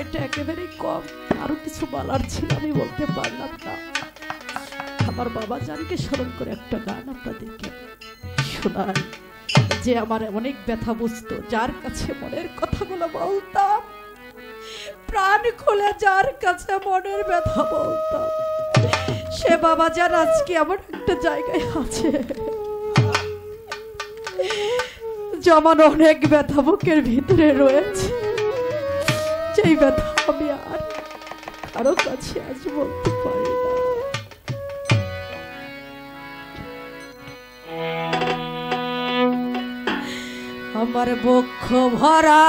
সময়টা একেবারেই কম। আরও কিছু বলার ছিল, আমি বলতে পারলাম না। আমার বাবা জানকে স্মরণ করে একটা গান আপনাদেরকে শোনাই যে আমার অনেক ব্যথা বুঝতো, যার কাছে মনের কথাগুলো বলতাম, প্রাণ খুলে যার কাছে মনের ব্যথা বলতাম। সে বাবা যার আজকে এমন একটা জায়গায় আছে। যেমন অনেক ব্যথা বুকের ভিতরে রয়েছে। যেই ব্যথা আমি আর কারও কাছে আজ বলতে পারি না আমার বক্ষ ভরা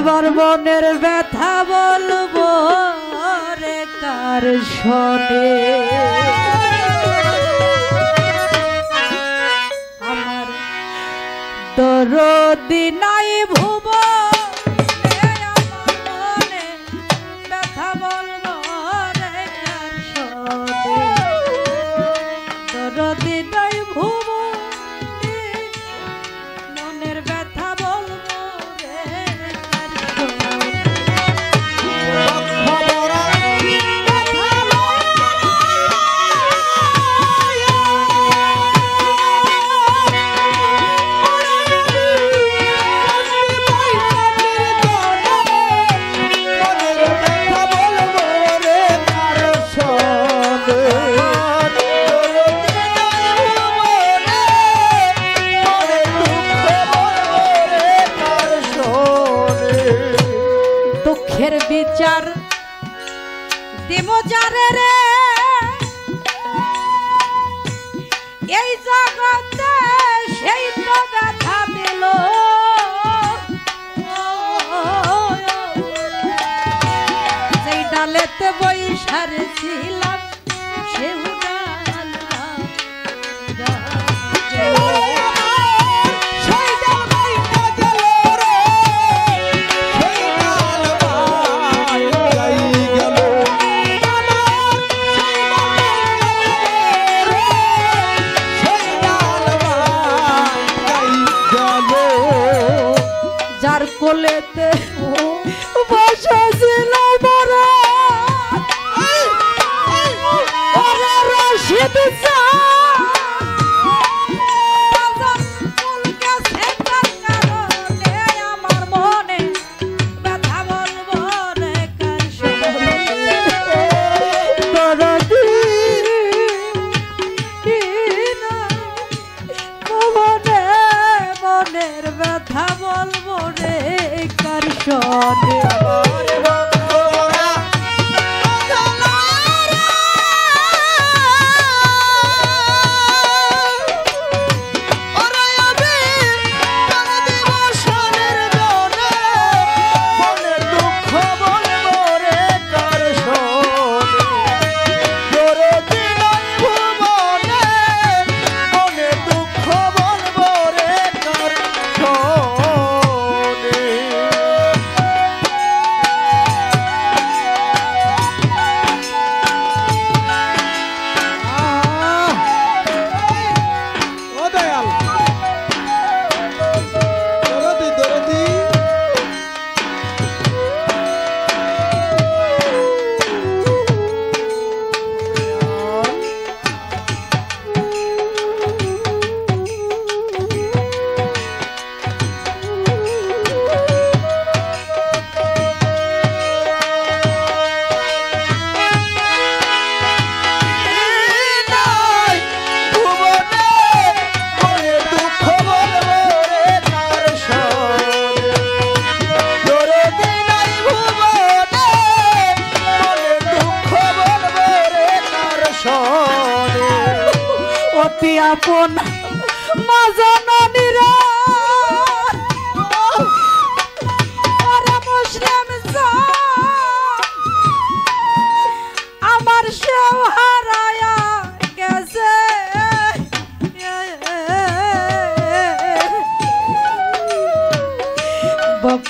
আমার মনের ব্যথা বলব রে কার শোনে? আমার দরদি নাই ভুব যারে রে। এই জগতে সেই তো ব্যথা দিল সেই ডালেতে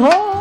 home.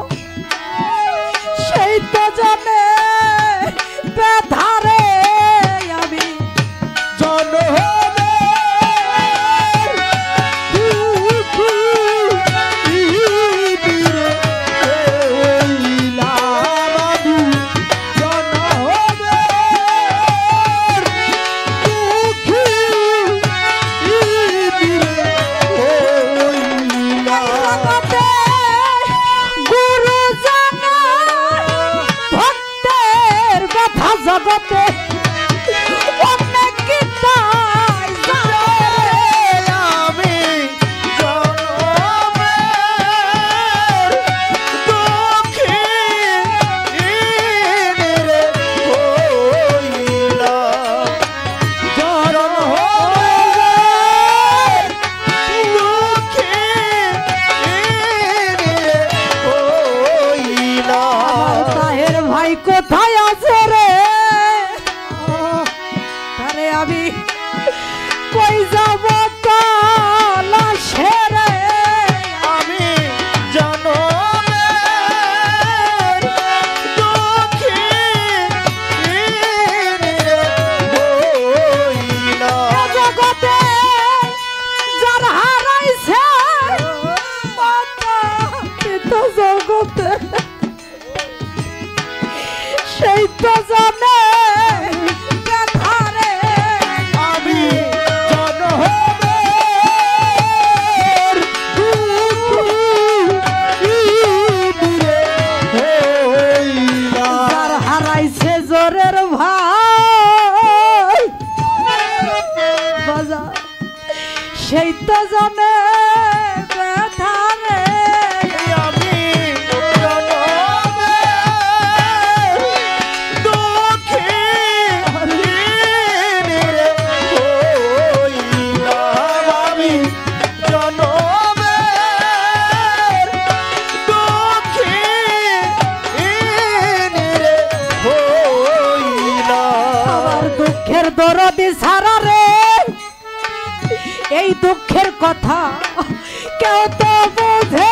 আইসে জরের ভাই। সেই তো জানে যদি রে। এই দুঃখের কথা কেউ তো বোঝে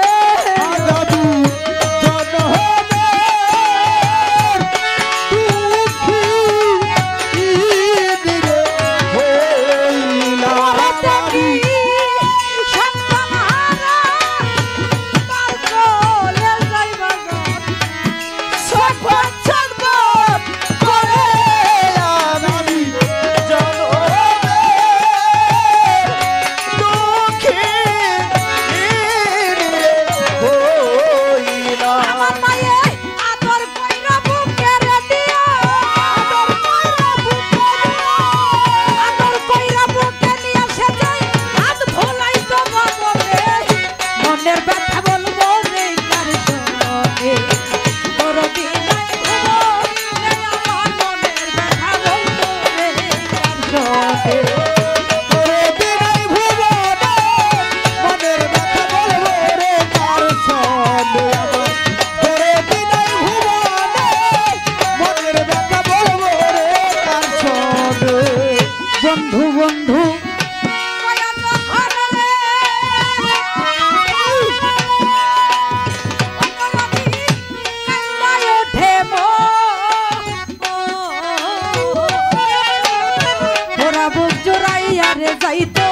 aí, tô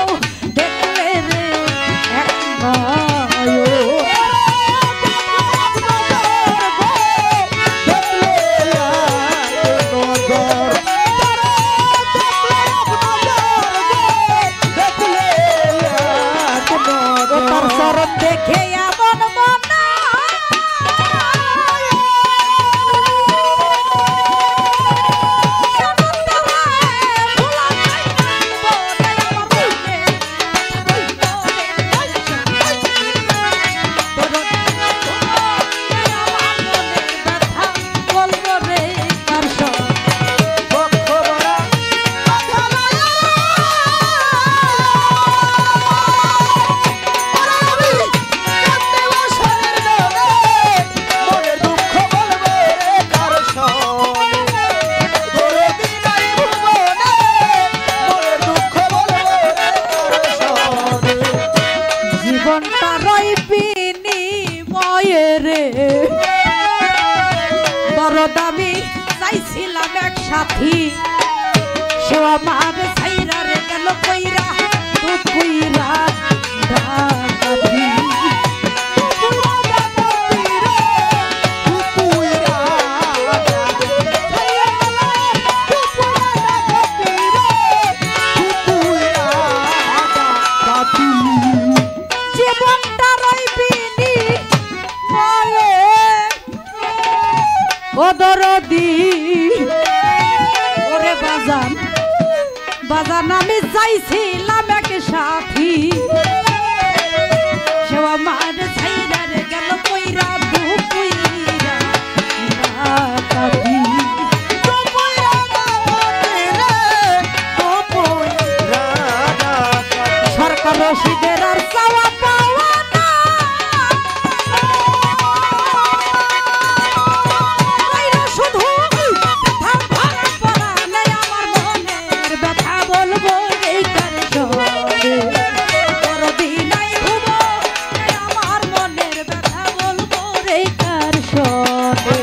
সাথী সে আমার সাইরা রে গেল কইরা তো কইরা Ay, sí. মতো